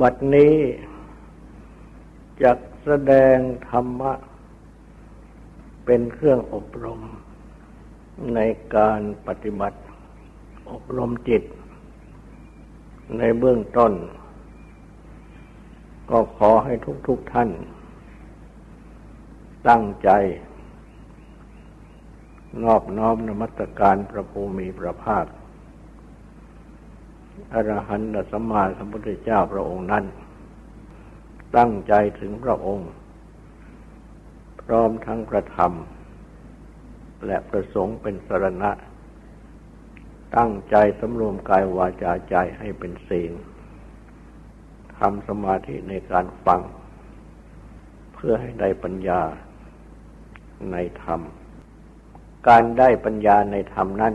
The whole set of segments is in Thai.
บัดนี้จะแสดงธรรมะ เป็นเครื่องอบรม ในการปฏิบัติ อบรมจิต ในเบื้องต้น ก็ขอให้ทุกๆทท่าน ตั้งใจ นอบน้อมนมัสการพระภูมิพระภาค อรหันตสัมมาสัมพุทธเจ้าพระองค์นั้น ตั้งใจถึงพระองค์ พร้อมทั้งประธรรม และประสงค์เป็นสรณะ ตั้งใจสำรวมกายวาจาใจให้เป็นศีลทำสมาธิในการฟัง เพื่อให้ได้ปัญญาในธรรม การได้ปัญญาในธรรมนั้น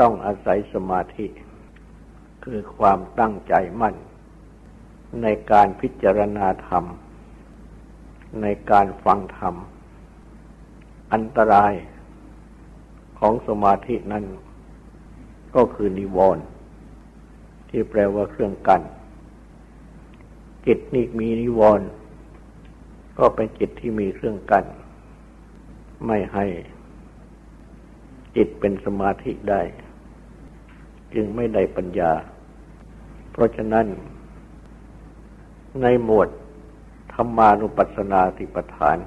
ต้องอาศัยสมาธิ คือความตั้งใจมั่น ในการพิจารณาธรรม ในการฟังธรรม อันตรายของสมาธินั้น ก็คือนิวรณ์ที่แปลว่าเครื่องกัน จิตนี่มีนิวรณ์ก็เป็นจิตที่มีเครื่องกัน ไม่ให้จิตเป็นสมาธิได้ จึงไม่ได้ปัญญา เพราะฉะนั้น ในหมวดธรรมานุปัสสนาติปฐาน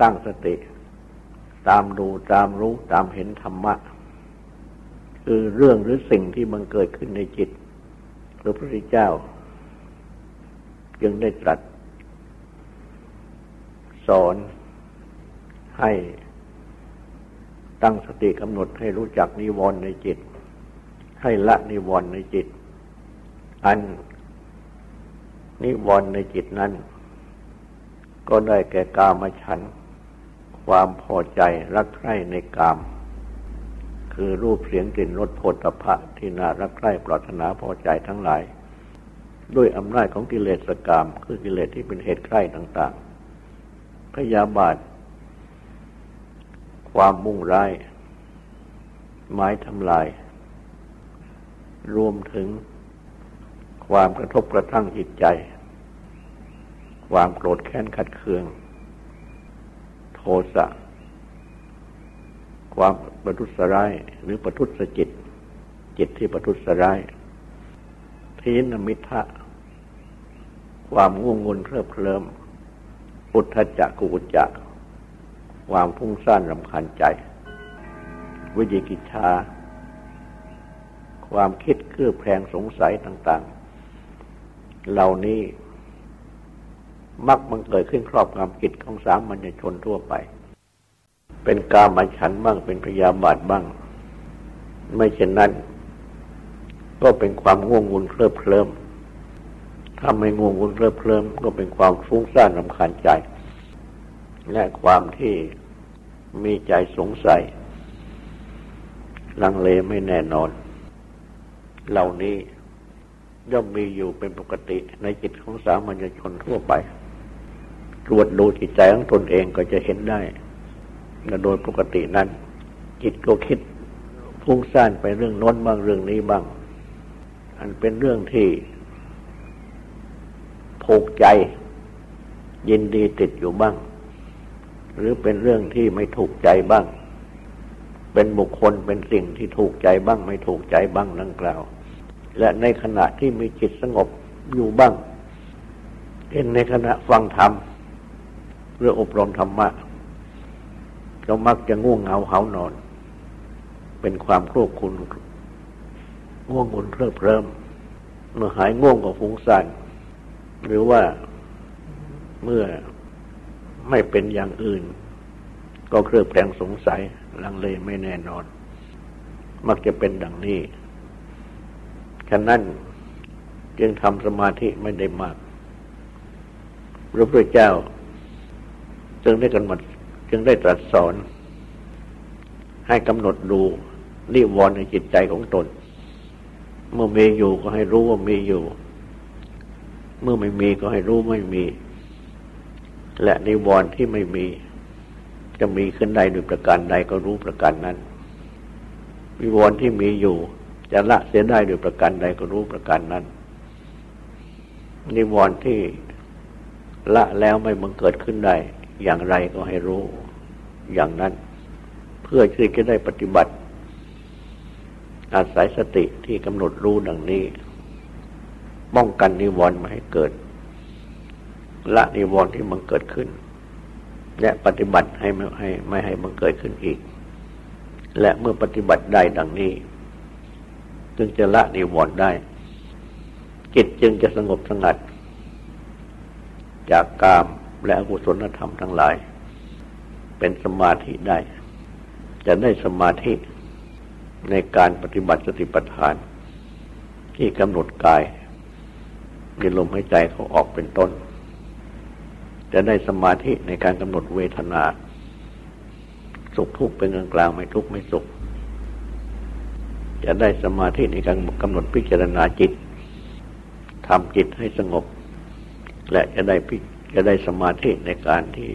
ตั้งสติ ตามดูตามรู้ตามเห็นธรรมะ คือเรื่องหรือสิ่งที่มันเกิดขึ้นในจิตพระพุทธเจ้า จึงได้ตรัส สอนให้ตั้งสติกำหนดให้รู้จักนิวรณ์ในจิต ให้ละนิวรณ์ในจิต อันนิวรณ์ในจิตนั้น ก็ได้แก่กามฉัน ความพอใจรักใคร่ในกาม คือรูปเสียงกลิ่นรสโผฏฐะที่น่ารักใคร่ปรารถนาพอใจทั้งหลาย ด้วยอำนาจของกิเลสกาม คือกิเลสที่เป็นเหตุใคร่ต่าง ๆ พยาบาท ความมุ่งร้ายไม้ทำลาย รวมถึง ความกระทบกระทั่งจิตใจ ความโกรธแค้นขัดเคือง โทสะ ความประทุษร้ายหรือประทุษจิต จิตที่ประทุษร้าย ทีนมิทะ ความง่วงงนเคลิบเคลิมอุทธจักกุจจะ ความพุ่งซ่านรำคาญใจ วิจิกิจชาความคิดเครือแพงสงสัยต่าง เหล่านี้ มักมันเกิดขึ้นครอบงำจิตของสามัญชนทั่วไป เป็นกามาฉันบ้างเป็นพยาบาทบ้าง ไม่เช่นนั้น ก็เป็นความง่วงวุ่นเคลิบเคลิ้มถ้าไม่ง่วงวุ่นเคลิบเคลิ้มก็เป็นความฟุ้งซ่านรำคาญใจ และความที่มีใจสงสัย ลังเลไม่แน่นอน เหล่านี้ ย่อมมีอยู่เป็นปกติในจิตของสามัญชนทั่วไป ตรวจดูจิตใจของตนเองก็จะเห็นได้และโดยปกตินั้น จิตก็คิดพุ่งซ่านไปเรื่องโน้นบ้างเรื่องนี้บ้าง อันเป็นเรื่องที่ผูกใจยินดีติดอยู่บ้าง หรือเป็นเรื่องที่ไม่ถูกใจบ้าง เป็นบุคคลเป็นสิ่งที่ถูกใจบ้าง ไม่ถูกใจบ้างนั่งกล่าว และในขณะที่มีจิตสงบอยู่บ้างเช่นในขณะฟังธรรมหรืออบรมธรรมะเรามักจะง่วงเหงาเหานอน เป็นความโรกคุณง่วงงุนเคลิบเคลิ้มเมื่อหายง่วงก็ฟุ้งซ่านหรือว่าเมื่อไม่เป็นอย่างอื่น ก็เครือบแคลงสงสัยลังเลไม่แน่นอน มักจะเป็นดังนี้ ฉะนั้นจึงทำสมาธิไม่ได้มาก พระพุทธเจ้า จึงได้กำหนดจึงได้ตรัสสอน ให้กำหนดดูนิวรณ์ในจิตใจของตน เมื่อมีอยู่ก็ให้รู้ว่ามีอยู่ เมื่อไม่มีก็ให้รู้ไม่มี และนิวรณ์ที่ไม่มี จะมีขึ้นใดโดยประการใดก็รู้ประการนั้นนิวรณ์ที่มีอยู่ จะละเสียได้โดยประการใดก็รู้ประการนั้น นิวรณ์ที่ละแล้วไม่บังเกิดขึ้นได้ อย่างไรก็ให้รู้ อย่างนั้น เพื่อที่จะได้ปฏิบัติ อาศัยสติที่กำหนดรู้ดังนี้ป้องกันนิวรณ์ไม่ให้เกิด ละนิวรณ์ที่มันเกิดขึ้น และปฏิบัติให้ไม่ให้ไม่ให้มันเกิดขึ้นอีก และเมื่อปฏิบัติได้ดังนี้ จึงจะละนิวรณ์ได้ จิตจึงจะสงบสงัด จากกามและอกุศลธรรมทั้งหลาย เป็นสมาธิได้ จะได้สมาธิในการปฏิบัติสติปัฏฐาน ที่กำหนดกายมีลมหายใจเขาออกเป็นต้น จะได้สมาธิในการกำหนดเวทนา สุขทุกข์เป็นกลางกลางไม่ทุกข์ไม่สุข จะได้สมาธิในการกำหนดพิจารณาจิตทำจิตให้สงบ และจะได้พิจะได้สมาธิในการที่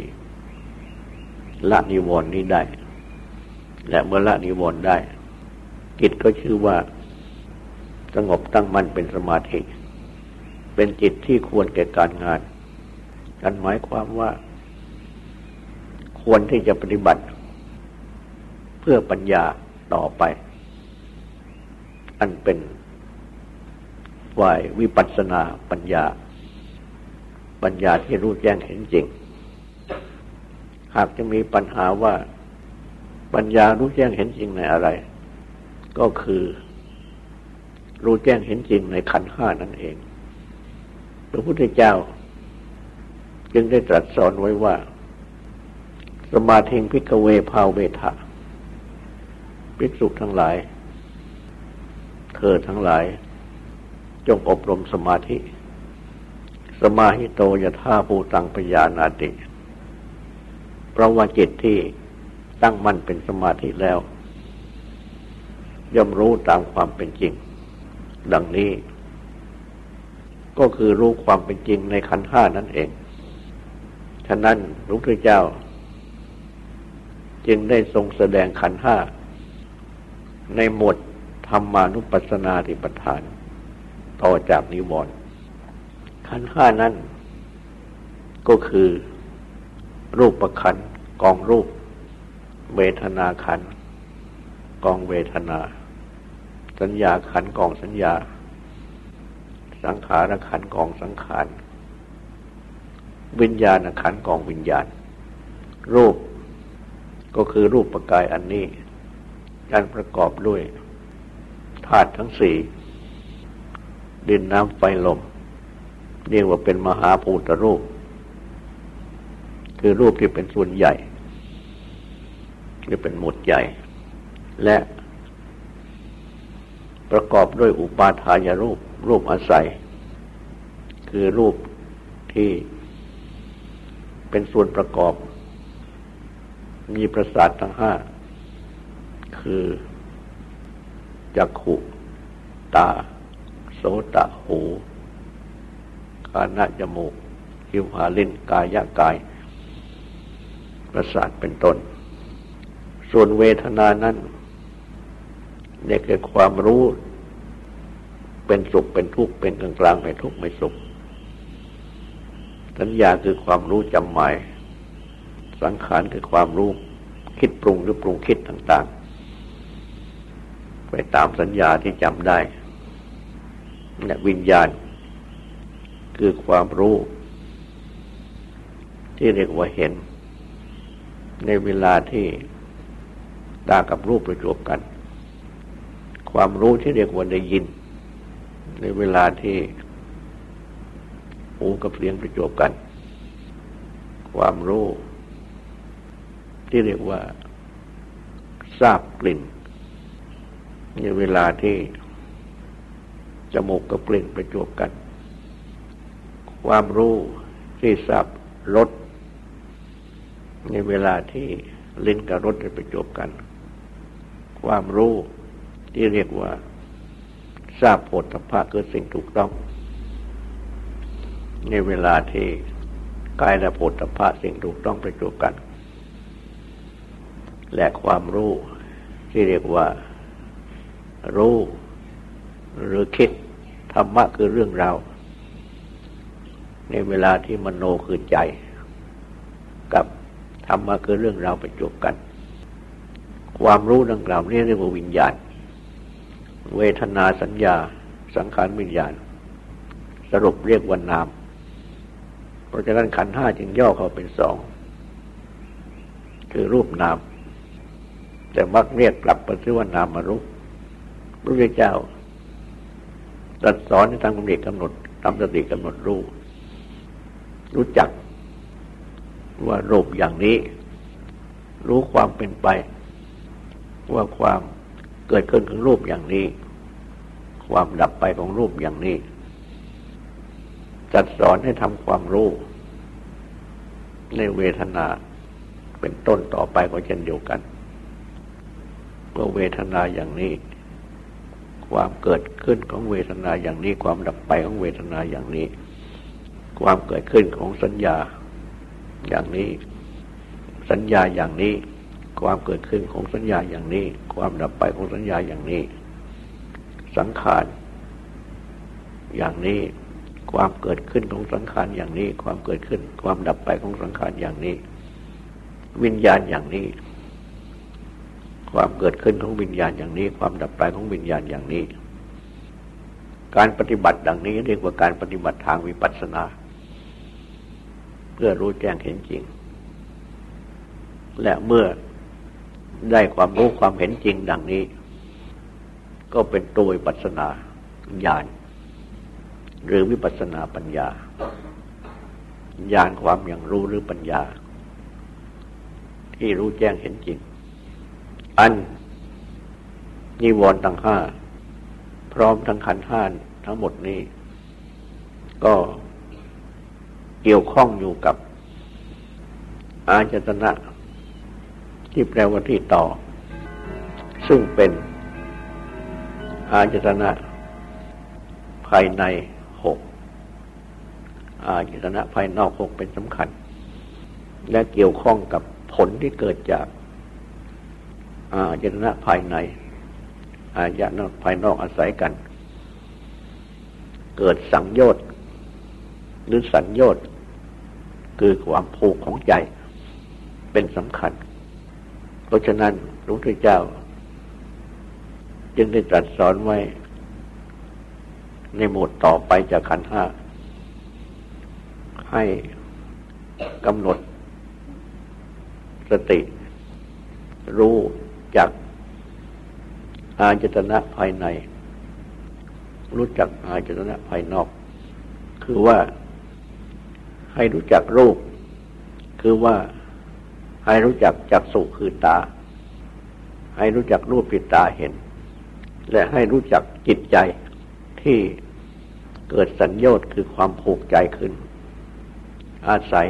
ละนิวรณ์นี้ได้ และเมื่อละนิวรณ์ได้ จิตก็ชื่อว่าสงบตั้งมั่นเป็นสมาธิ เป็นจิตที่ควรแก่การงานกันหมายความว่า ควรที่จะปฏิบัติ เพื่อปัญญาต่อไป อันเป็นฝ่ายวิปัสสนาปัญญา ปัญญาที่รู้แจ้งเห็นจริง หากจะมีปัญหาว่าปัญญารู้แจ้งเห็นจริงในอะไร ก็คือรู้แจ้งเห็นจริงในขันห้านั่นเอง พระพุทธเจ้า จึงได้ตรัสสอนไว้ว่า สมาธิพิกเวภาเวทะภิกษุทั้งหลาย เธอทั้งหลาย จงอบรมสมาธิ สมาหิโตยธาภูตังปยานาติเพราะว่าจิตที่ตั้งมั่นเป็นสมาธิแล้ว ย่อมรู้ตามความเป็นจริง ดังนี้ ก็คือรู้ความเป็นจริงในขันห้านั่นเอง ฉะนั้นพระพุทธเจ้า จึงได้ทรงแสดงขันห้าในหมวด ธรรมานุปัสสนาธิปทาน ต่อจากนิวรณ์ขันห้านั้น ก็คือ รูปประขันกองรูป เวทนาขันกองเวทนา สัญญาขันกองสัญญา สังขารขันกองสังขารวิญญาณขันกองวิญญาณ รูปก็คือรูปประกายอันนี้การประกอบด้วย ธาตุทั้งสี่ ดินน้ำไฟลมเรียกว่าเป็นมหาภูตรูป คือรูปที่เป็นส่วนใหญ่หรือเป็นหมดใหญ่ และประกอบด้วยอุปาทายรูป รูปอาศัย คือรูปที่เป็นส่วนประกอบ มีประสาททั้งห้า คือ จักขุ ตา โสตะหูกานะจมูกคิวหาลิ้นกายะกาย ประสาทเป็นต้น ส่วนเวทนานั้นเนี่ยคือความรู้เป็นสุขเป็นทุกข์เป็นกลางกลางไม่ทุกข์ไม่สุข สัญญาคือความรู้จำหมาย สังขารคือความรู้คิดปรุงหรือปรุงคิดต่าง ๆ ไปตามสัญญาที่จำได้และวิญญาณ คือความรู้ ที่เรียกว่าเห็น ในเวลาที่ตากับรูปประจบกัน ความรู้ที่เรียกว่าได้ยิน ในเวลาที่หูกับเสียงประจบกัน ความรู้ ที่เรียกว่าทราบกลิ่น ในเวลาที่จมูกกับกลิ่นประจวบกัน ความรู้ที่สับรสในเวลาที่ลิ้นกับรสประจวบกัน ความรู้ที่เรียกว่าทราบผลทพะคือสิ่งถูกต้อง ในเวลาที่กายและผลทพะสิ่งถูกต้องประจวบกัน และความรู้ที่เรียกว่า รู้หรือคิด ธรรมะคือเรื่องราวในเวลาที่มโนคือใจ กับธรรมะคือเรื่องราวประจบกัน ความรู้ดังกล่าวนี้เรียกว่าวิญญาณ เวทนาสัญญา สังขารวิญญาณ สรุปเรียกว่านาม เพราะฉะนั้นขันห้าจึงย่อเขาเป็นสอง คือรูปนาม แต่มักเรียกกลับไปที่ว่านามมารูป พระเจ้าตรัสสอนในทางกำหนดกำหนดทำสติกำหนดรู้ รู้จักว่ารูปอย่างนี้ รู้ความเป็นไป ว่าความเกิดขึ้นของรูปอย่างนี้ ความดับไปของรูปอย่างนี้จัดสอนให้ทำความรู้ ในเวทนาเป็นต้นต่อไปก็เช่นเดียวกันว่าเวทนาอย่างนี้ ความเกิดขึ้นของเวทนาอย่างนี้ความดับไปของเวทนาอย่างนี้ ความเกิดขึ้นของสัญญาอย่างนี้ สัญญาอย่างนี้ ความเกิดขึ้นของสัญญาอย่างนี้ ความดับไปของสัญญาอย่างนี้ สังขารอย่างนี้ความเกิดขึ้นของสังขารอย่างนี้ ความเกิดขึ้น ความดับไปของสังขารอย่างนี้ วิญญาณอย่างนี้ ความเกิดขึ้นของวิญญาณอย่างนี้ ความดับไปของวิญญาณอย่างนี้ การปฏิบัติดังนี้เรียกว่าการปฏิบัติทางวิปัสสนา เพื่อรู้แจ้งเห็นจริง และเมื่อได้ความรู้ความเห็นจริงดังนี้ ก็เป็นตัววิปัสสนาญาณหรือวิปัสสนาปัญญาญาณความอย่างรู้หรือปัญญา ที่รู้แจ้งเห็นจริง อันนิวรณ์ทั้งห้าพร้อมทั้งขันห้านทั้งหมดนี้ ก็เกี่ยวข้องอยู่กับ อาจตนะ ที่แปลว่าที่ต่อ ซึ่งเป็น อาจตนะ ภายในหกอาจตนะภายนอกหกเป็นสำคัญ และเกี่ยวข้องกับผลที่เกิดจาก อายตนะภายใน อายตนะภายนอกอาศัยกัน เกิดสังโยชน์หรือสัญโยชน์คือความผูกของใจเป็นสำคัญ เพราะฉะนั้นพระพุทธเจ้า จึงได้ตรัสสอนไว้ ในหมวดต่อไปจากขันห้า ให้กำหนดสติรู้ จักอาจตนะภายใน รู้จักอาจตนะภายนอก คือว่าให้รู้จักรูป คือว่าให้รู้จักจักสุคือตา ให้รู้จักรูปที่ตาเห็น และให้รู้จักจิตใจที่เกิดสัญญาตคือความผูกใจขึ้น อาศัย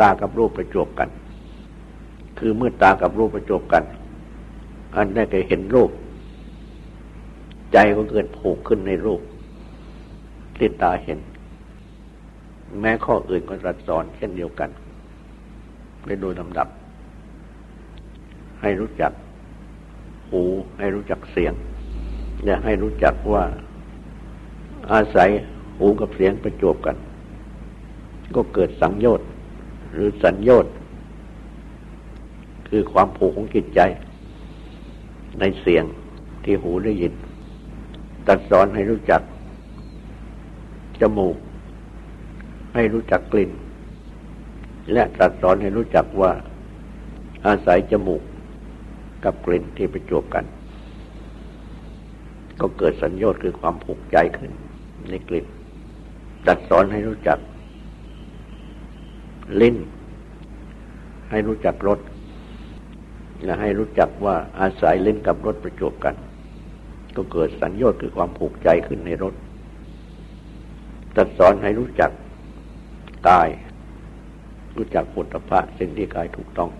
ตากับรูปประจบกัน คือเมื่อตากับรูปประจบกัน อันได้แก่เห็นรูป ใจก็เกิดผูกขึ้นในรูปที่ตาเห็น แม้ข้ออื่นก็รัสอนเช่นเดียวกันในโดยลำดับ ให้รู้จักหูให้รู้จักเสียงและให้รู้จักว่าอาศัยหูกับเสียงประจบกัน ก็เกิดสังโยชน์หรือสัญโยชน์ คือความผูกของจิตใจ ในเสียงที่หูได้ยิน ตัดสอนให้รู้จัก จมูก ให้รู้จักกลิ่น และตัดสอนให้รู้จักว่าอาศัยจมูกกับกลิ่นที่ประจบกัน ก็เกิดสัญญาคือความผูกใจขึ้น ในกลิ่นตัดสอนให้รู้จัก ลิ้น ให้รู้จักรส และให้รู้จักว่าอาศัยเล่นกับรถประจบกัน ก็เกิดสัญญาณคือความผูกใจขึ้นในรถตัดสอนให้รู้จักกาย รู้จักผลตภะสิ่งที่กายถูกต้อง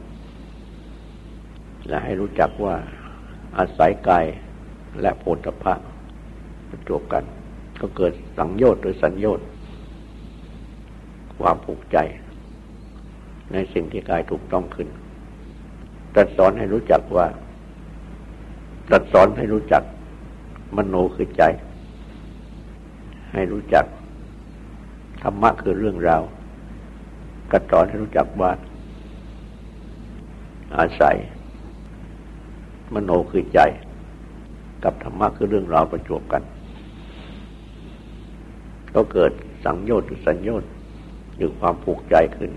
และให้รู้จักว่าอาศัยกายและผลตภะประจบกัน ก็เกิดสังโยชน์หรือสัญญาณความผูกใจ ในสิ่งที่กายถูกต้องขึ้น ตรัสสอนให้รู้จักว่า ตรัสสอนให้รู้จัก มโนคือใจ ให้รู้จัก ธรรมะคือเรื่องราวกระตอนให้รู้จักว่า อาศัย มโนคือใจ กับธรรมะคือเรื่องราวประจวบกัน ก็เกิดสังโยชน์หรือสัญโยชน์หรือความผูกใจขึ้น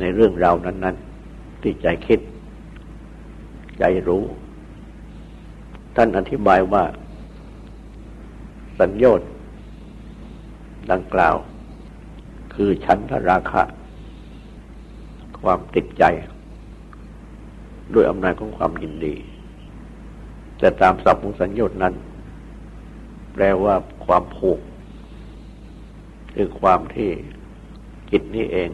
ในเรื่องราวนั้น ๆ ที่ใจคิด ใจรู้ ท่านอธิบายว่า สัญโยชน์ดังกล่าว คือชั้นทราคะ ความติดใจ ด้วยอำนาจของความยินดี แต่ตามศัพท์ของสัญญน์นั้น แปลว่าความผูก คือความที่จิตนี้เอง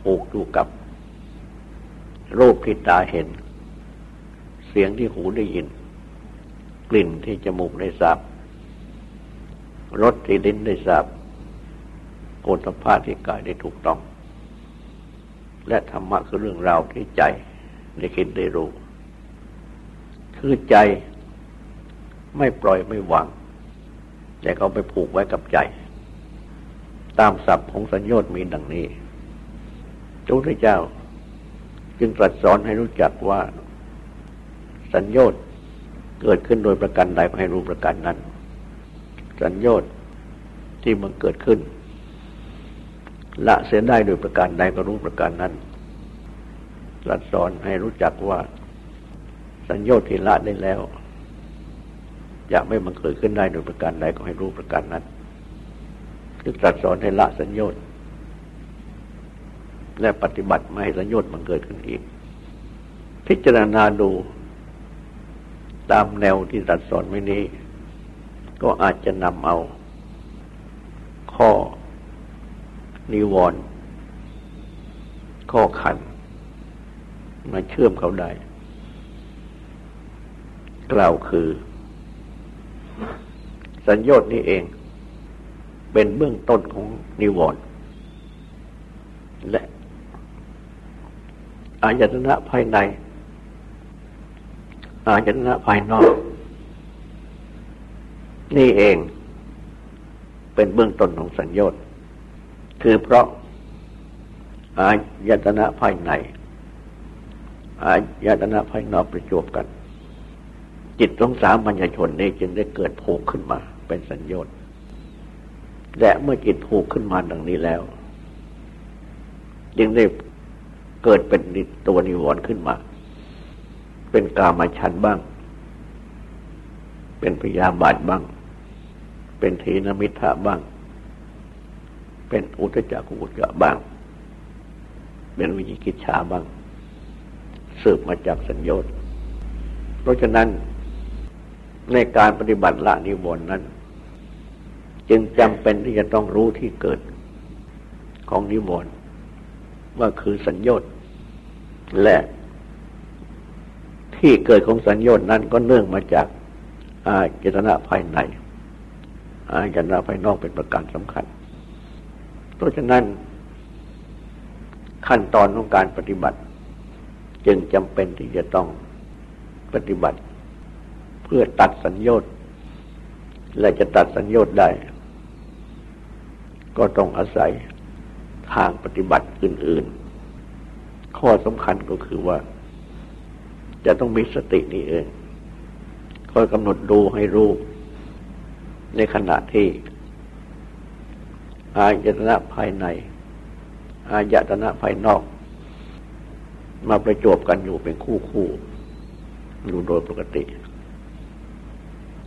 ผูกอยู่กับรูปที่ตาเห็น เสียงที่หูได้ยิน กลิ่นที่จมูกได้สับรสที่ลิ้นได้ทราบโอตภาพที่กายได้ถูกต้อง และธรรมะคือเรื่องราวที่ใจได้คิดได้รู้ คือใจไม่ปล่อยไม่วาง แต่เขาไปผูกไว้กับใจ ตามศัพท์ของสัญญน์มีดังนี้พระพุทธเจ้า จึงตรัสสอนให้รู้จักว่า สัญญน์เกิดขึ้นโดยประการใดให้รู้ประการนั้น สัญญน์ที่มันเกิดขึ้น ละเสียได้โดยประการใดก็รู้ประการนั้นรัสสอนให้รู้จักว่า สัญญน์ที่ละได้แล้วจะไม่มันเกิดขึ้นได้โดยประการใดก็ให้รู้ประการนั้นคือตรัสสอนให้ละสัญญน์และปฏิบัติไม่ให้สัญญน์มันเกิดขึ้นอีก พิจารณาดู ตามแนวที่ตรัสสอนไม่นี้ ก็อาจจะนำเอา ข้อนิวรณ์ข้อขัน มาเชื่อมเขาได้ กล่าวคือ สัญญน์นี้เอง เป็นเบื้องต้นของนิวรณ์และอายตนะภายใน อายตนะภายนอก นี่เองเป็นเบื้องต้นของสัญญน์คือเพราะอายตนะภายในอายตนะภายนอกประจบกัน จิตของสามัญชนนี้จึงได้เกิดผูกขึ้นมา เป็นสัญญน์และเมื่อจิตผูกขึ้นมาดังนี้แล้ว จึงได้เกิดเป็นตัวนิวรณ์ขึ้นมา เป็นกามาชันบ้าง เป็นพยาบาทบ้าง เป็นทีนมิทะบ้าง เป็นอุตจักกุจจะบ้าง เป็นวิจิกิจฉาบ้าง สืบมาจากสัญญน์เพราะฉะนั้นในการปฏิบัติละนิวรณ์นั้น จึงจำเป็นที่จะต้องรู้ที่เกิดของนิวรณ์ว่าคือสัญญน์และ ที่เกิดของสัญญน์นั้นก็เนื่องมาจากอาเจตนาภายในอายตนะภายนอกเป็นประการสำคัญ เพราะฉะนั้นขั้นตอนของการปฏิบัติ จึงจำเป็นที่จะต้องปฏิบัติ เพื่อตัดสัญญน์และจะตัดสัญญน์ได้ ก็ต้องอาศัยทางปฏิบัติอื่น ๆ ข้อสำคัญก็คือว่า จะต้องมีสตินี่เองคอยกำหนดดูให้รู้ ในขณะที่ อายตนะภายใน อายตนะภายนอก มาประจบกันอยู่เป็นคู่คู่อยู่โดยปกติ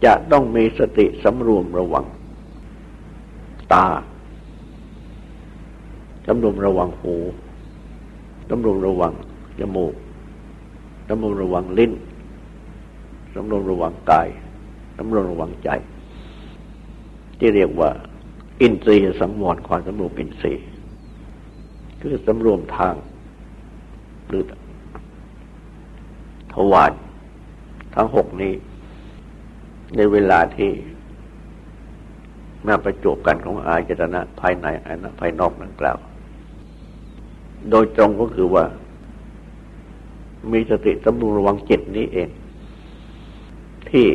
จะต้องมีสติสำรวมระวัง ตาสำรวมระวังหูสำรวมระวังจมูก สำรวมระวังลิ้นสำรวมระวังกายสำรวมระวังใจ ที่เรียกว่า อินทรีย์สังวรความสำรวมอินทรีย์คือสำรวมทางหรือทวารทั้งหกนี้ ในเวลาที่มาประจบกันของอายตนะภายในอายนะภายนอกนั่งกล่าว โดยตรงก็คือว่า มีสติสำรวมระวังจิตนี้เอง ที่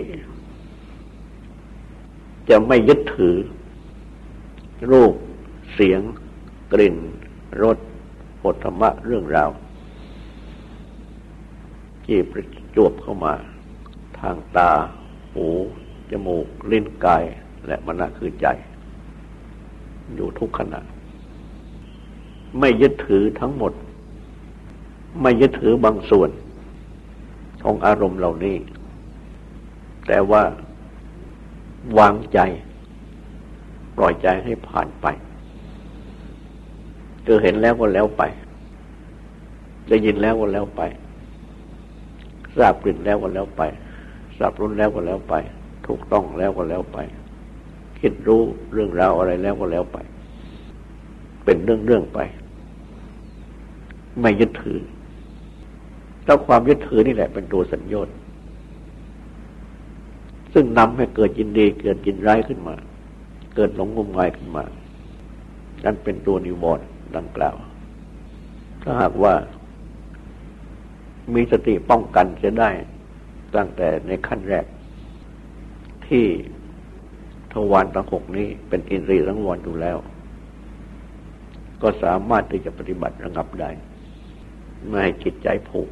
จะไม่ยึดถือ รูป เสียง กลิ่นรสผลธรรมะเรื่องราวที่ประจวบเข้ามา ทางตา หู จมูก ลิ้นกาย และมณคือใจ อยู่ทุกขณะ ไม่ยึดถือทั้งหมด ไม่ยึดถือบางส่วนของอารมณ์เหล่านี้ แต่ว่าวางใจ ปล่อยใจให้ผ่านไปเจอเห็นแล้วก็แล้วไป ได้ยินแล้วก็แล้วไปทราบกลิ่นแล้วก็แล้วไปทราบรู้แล้วก็แล้วไป ถูกต้องแล้วก็แล้วไป คิดรู้เรื่องราวอะไรแล้วก็แล้วไป เป็นเรื่องเรื่องไป ไม่ยึดถือ แล้วความยึดถือนี่แหละเป็นตัวสัญญาณซึ่งนำให้เกิดยินดีเกิดยินร้ายขึ้นมา เกิดหลงงมงายขึ้นมา นั่นเป็นตัวนิวรณ์ดังกล่าว ถ้าหากว่า มีสติป้องกันจะได้ตั้งแต่ในขั้นแรก ที่ทวารทั้งหกนี้เป็นอินทรีย์ทั้งวนอยู่แล้ว ก็สามารถที่จะปฏิบัติระงับได้ ไม่ให้จิตใจผูก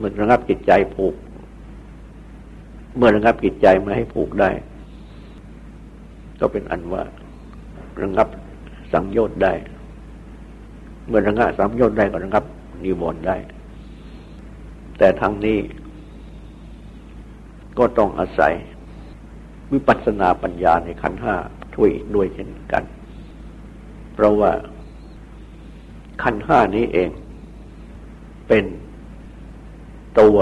มื่อระงับจิตใจผูก เมื่อระงับจิตใจไม่ให้ผูกได้ ก็เป็นอันว่าระงับสังโยชน์ได้ เมื่อระงับสังโยชน์ได้ก็ระงับนิวรณ์ได้ แต่ทางนี้ก็ต้องอาศัย วิปัสสนาปัญญาในขันห้าช่วยด้วยเช่นกัน เพราะว่าขันห้านี้เองเป็น ตัว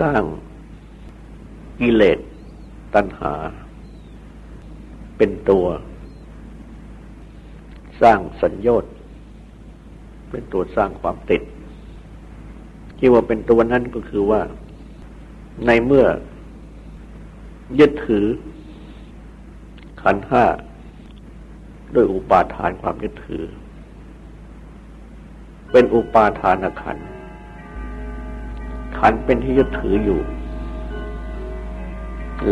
สร้างกิเลสตัณหา เป็นตัว สร้างสัญญาเป็นตัวสร้างความติด ที่ว่าเป็นตัวนั้นก็คือว่า ในเมื่อยึดถือ ขันห้าโดยอุปาทานความยึดถือ เป็นอุปาทานขันธ์ ขันเป็นที่ยึดถืออยู่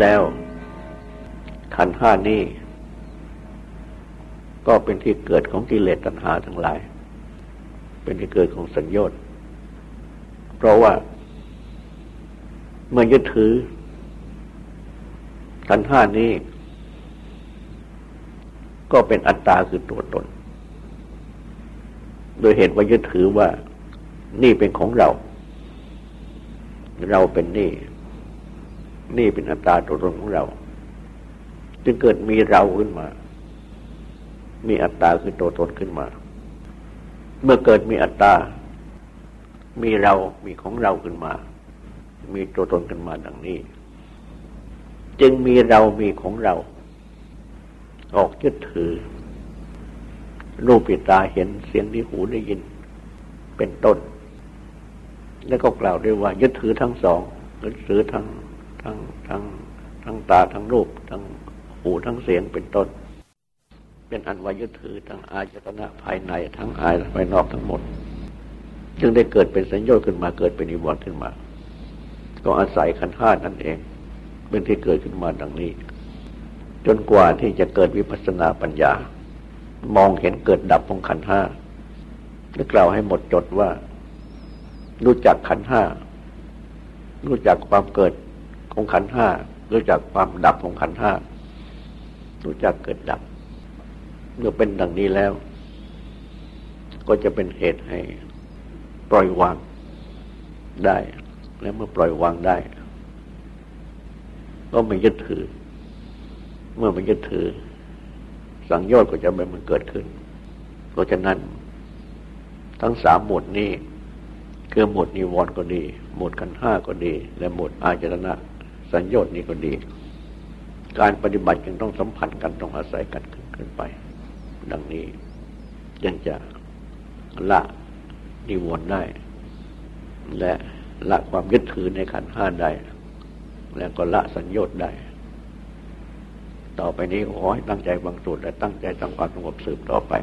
แล้วขันห้านี้ ก็เป็นที่เกิดของกิเลสตัณหาทั้งหลาย เป็นที่เกิดของสัญญาณเพราะว่า เมื่อยึดถือขันห้านี้ ก็เป็นอัตตาคือตัวตน โดยเหตุว่ายึดถือว่านี่เป็นของเรา เราเป็นนี่นี่เป็นอัตตาตัวตนของเรา จึงเกิดมีเราขึ้นมา มีอัตตาคือตัวตนขึ้นมา เมื่อเกิดมีอัตตา มีเรา มีของเราขึ้นมา มีตัวตนขึ้นมาดังนี้ จึงมีเรามีของเรา ออกยึดถือ รูปปิตาเห็นเสียงที่หูได้ยิน เป็นต้น แล้วก็กล่าวด้วยว่า ยึดถือทั้งสองยึดถือทั้งทั้งทั้งทั้งตาทั้งรูป ทั้งหูทั้งเสียงเป็นต้น เป็นอันว่ายึดถือทั้งอายตนะภายใน ทั้งอายภายนอกทั้งหมด จึงได้เกิดเป็นสัญญาขึ้นมาเกิดเป็นอิวรณ์ขึ้นมา ก็อาศัยขันธ์ห้านั่นเอง เป็นที่เกิดขึ้นมาดังนี้ จนกว่าที่จะเกิดวิปัสสนาปัญญา มองเห็นเกิดดับของขันธ์ห้าและกล่าวให้หมดจดว่า รู้จักขันห้า รู้จักความเกิดของขันห้า รู้จักความดับของขันห้า รู้จักเกิดดับ เมื่อเป็นดังนี้แล้ว ก็จะเป็นเหตุให้ปล่อยวางได้ และเมื่อปล่อยวางได้ ก็ไม่ยึดถือ เมื่อไม่ยึดถือ สังโยชน์ก็จะไม่มันเกิดขึ้น เพราะฉะนั้น ทั้งสามหมวดนี้ คือหมดนิวรณ์ก็ดี หมดกันห้าก็ดี และหมดอาจรณะสัญญน์นี้ก็ดี การปฏิบัติจึงต้องสัมพันธ์กันต้องอาศัยกันขึ้นไป ดังนี้ยังจะละนิวรณ์ได้ และละความยึดถือในขันห้าได้ และก็ละสัญญาได้ ต่อไปนี้ขอให้ตั้งใจบางสูตรและตั้งใจทำความสงบสืบต่อไป